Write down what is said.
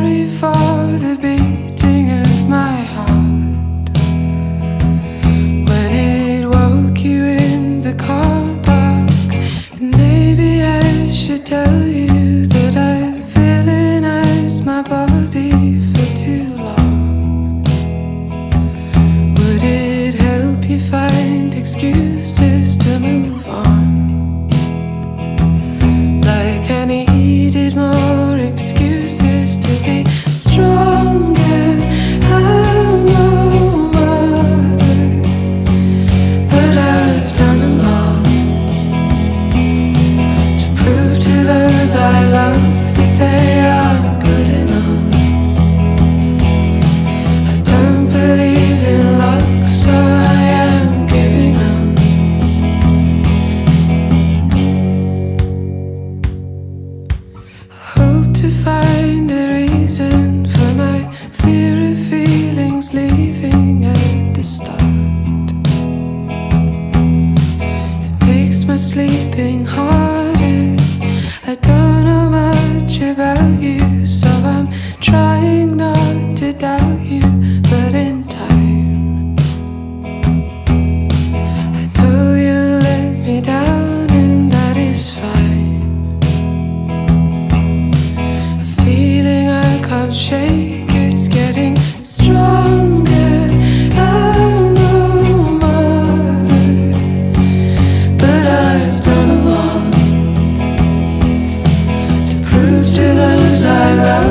sorry for the beating of my heart When it woke you in the car park And maybe I should tell you that I've villainized my body for too long Would it help you find excuses? my sleeping harder. I don't know much about you, so I'm trying not to doubt you, but in time, I know you let me down, and that is fine. A feeling I can't shake, it's getting. love.